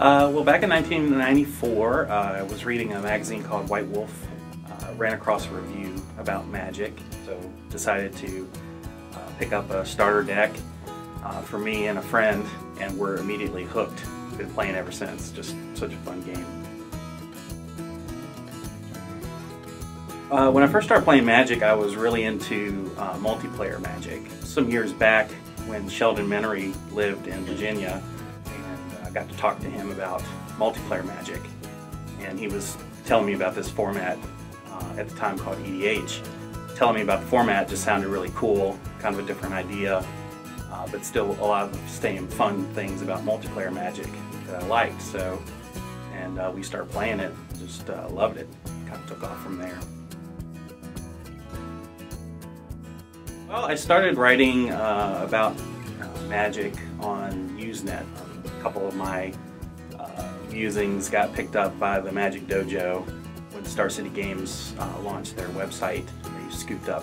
Uh, well, back in 1994, uh, I was reading a magazine called White Wolf. Uh, ran across a review about Magic, so decided to uh, pick up a starter deck uh, for me and a friend, and we're immediately hooked. Been playing ever since. Just such a fun game. Uh, when I first started playing Magic, I was really into multiplayer Magic. Some years back, when Sheldon Menery lived in Virginia, got to talk to him about multiplayer Magic, and he was telling me about this format uh, at the time called EDH. Telling me about the format just sounded really cool, kind of a different idea, uh, but still a lot of same fun things about multiplayer Magic that I liked. So, and uh, we started playing it, just uh, loved it. Kind of took off from there. Well, I started writing uh, about uh, magic on Usenet. A couple of my uh, musings got picked up by the Magic Dojo when Star City Games uh, launched their website. They scooped up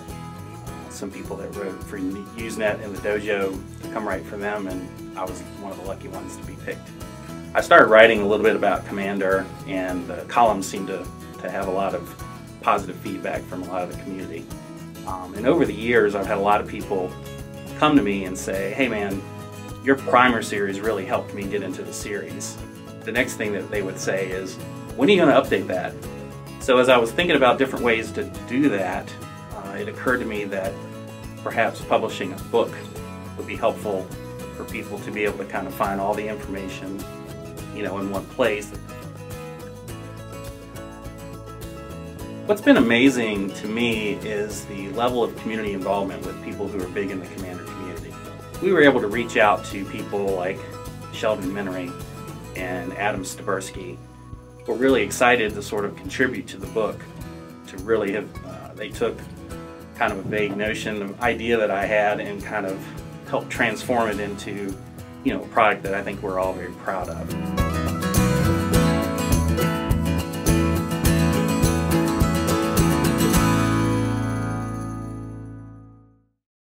some people that wrote for Usenet and the dojo to come write for them, and I was one of the lucky ones to be picked. I started writing a little bit about Commander, and the columns seemed to, to have a lot of positive feedback from a lot of the community. Um, and over the years, I've had a lot of people come to me and say, hey man, your primer series really helped me get into the series. The next thing that they would say is, when are you going to update that? So as I was thinking about different ways to do that, uh, it occurred to me that perhaps publishing a book would be helpful for people to be able to kind of find all the information, you know, in one place What's been amazing to me is the level of community involvement with people who are big in the Commander community. We were able to reach out to people like Sheldon Menery and Adam Styborski. We're really excited to sort of contribute to the book, to really have, uh, they took kind of a vague notion, of idea that I had and kind of helped transform it into, you know, a product that I think we're all very proud of.